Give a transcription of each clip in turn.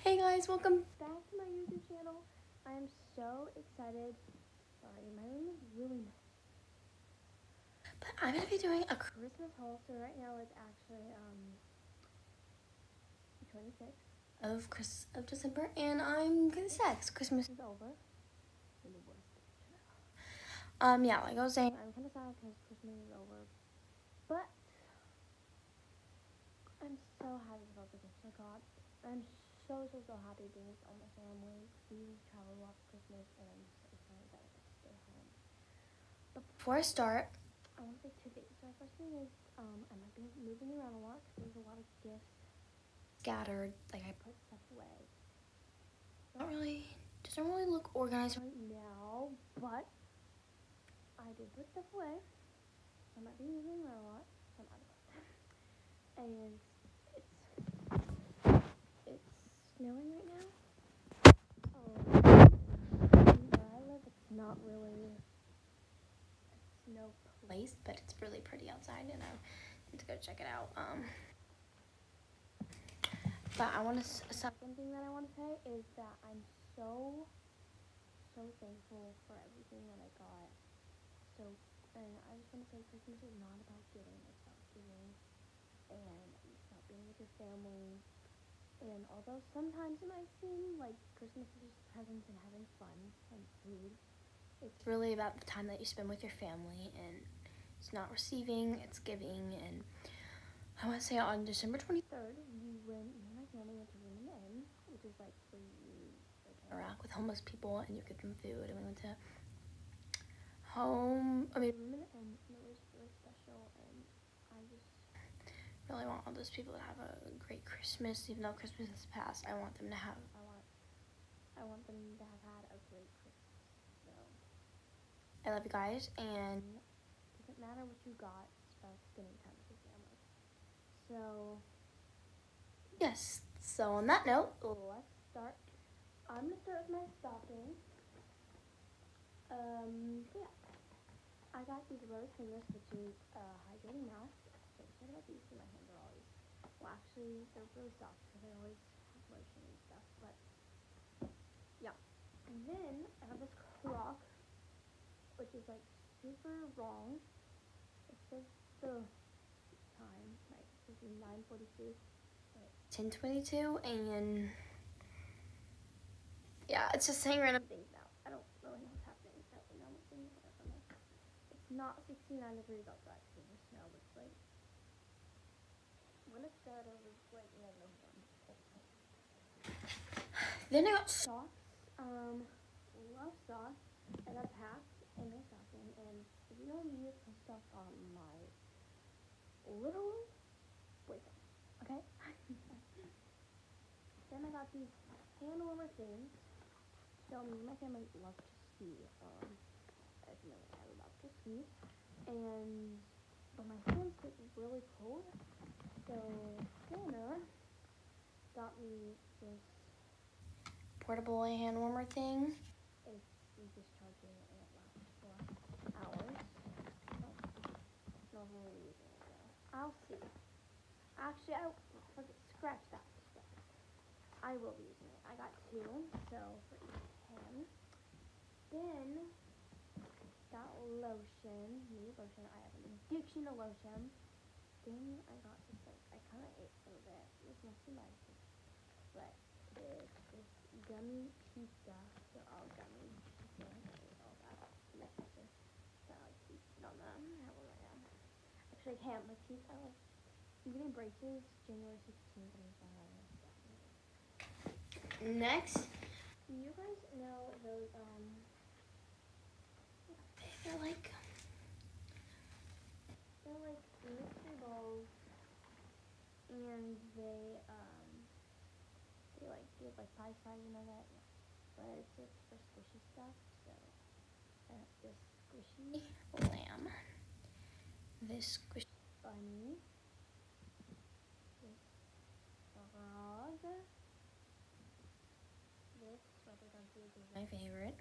Hey guys, welcome back to my YouTube channel. I'm so excited. Sorry, my room is really nice. But I'm gonna be doing a Christmas haul. So right now it's actually um the 26th of Chris of December, and I'm gonna say Christmas is over. Um, yeah, like I was saying, I'm kind of sad because Christmas is over, but I'm so happy about the gifts I got. I'm so, so, so happy being with all my family. We traveled a lot for Christmas, and I'm so excited that I get to stay home. But before I start, I want to say two things. So, first thing is, um, I might be moving around a lot because there's a lot of gifts scattered. Like, I put stuff away. Not really, doesn't really look organized right now, but I did put stuff away. I might be moving around a lot. So I'm out of. And snowing right now. Um, where I live, it's not really a snow place, but it's really pretty outside, and I need to go check it out. Um, but I want to. Second thing that I want to say is that I'm so, so thankful for everything that I got. So, and I just want to say, Christmas is not about getting; it's about giving, and it's about being with your family and although sometimes it might seem like Christmas is just presents and having fun and food, it's really about the time that you spend with your family and it's not receiving, it's giving. And I want to say on December 23rd, we went, me and my family went to Room in the Inn, which is like where you like, interact with homeless people and you give them food. And we went to home, I mean, Room in the Inn, and it was really special. And I just really want all those people to have a great Christmas, even though Christmas is past. I want them to have. I want. I want them to have had a great Christmas. So I love you guys, and it doesn't matter what you got. It's spending time with your family. So yes. So on that note, let's start. I'm gonna start with my stocking. Um, yeah. I got these rose fingers, which is a hydrating mask excited about these my hands are always, well actually they're really soft because I always have lotion and stuff, but yeah. And then I have this clock, which is like super wrong. It says the time, like is 9.42, 10.22, and yeah, it's just saying random things now. I don't really know what's happening. That normal thing, whatever. It's not 69 degrees outside because of the snow, but it's like then I got socks. Um, love socks. I got hats and my stocking. And you know me, it's stuff on my little boyfriend. Okay? then I got these hand warmer things. So and my family love to ski. Um, as you know, I love to ski. And but my hands get really cold. So Hannah got me this portable hand warmer thing. It's discharging and it lasts for hours. not really using it though. I'll see. Actually, I forget, scratch that. I will be using it. I got two, so for each hand. Then got lotion, new lotion. I have an addiction to lotion. Then I got this like, I kind of ate some of it. It was mostly my. But it's this gummy pizza. They're all gummy. So I ate all that. My sister got like teeth on them. I have one right now. Actually, I can't. My teeth are like, I'm getting braces January 16th. And I'm. Next, you guys know those, um, they're like, they're like mystery balls and they um they like give like five stars, you know that, yeah. But it's just for squishy stuff, so have this squishy lamb, this squishy bunny, this frog, this my favorite,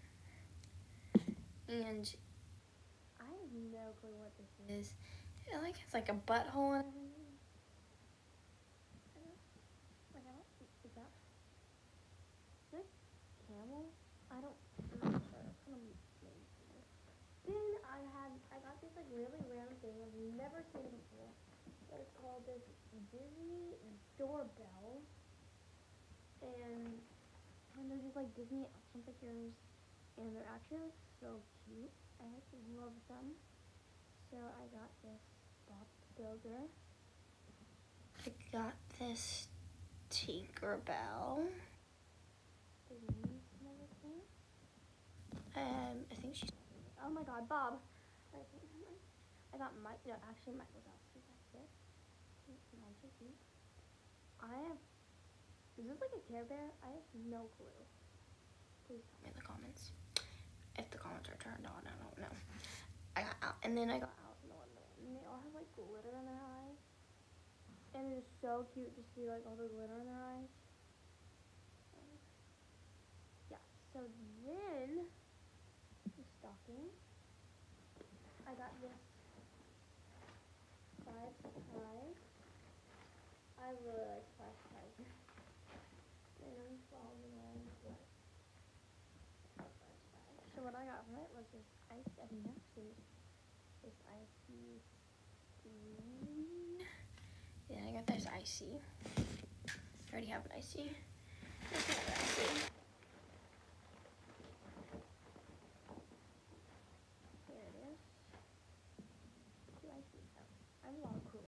and no clue what this is. It like has like a butthole in it. caramel. I don't. I'm not sure. Then I had I got this like really I've never seen before. Called this Disney Doorables. And and they're just like Disney action figures and they're actually so cute. I love them. So I got this Bob Builder. I got this Tinkerbell. His and. Um, I think she's. Oh my God, Bob! I got Mike. No, actually, Mike Wazowski. That's it. I have. Is this like a Care Bear? I have no clue. Please tell me in the comments. If the comments are turned on, I don't know. I got out, and then I got Alice in Wonderland, and they all have like glitter in their eyes, and it's so cute to see like all the glitter in their eyes. Um, yeah. So then, the stocking. I got this five surprise. I really like five surprise. and I'm following along with. So what I got from it was this ice. I think Icy Yeah, I got this icy. I already have an icy. Icy.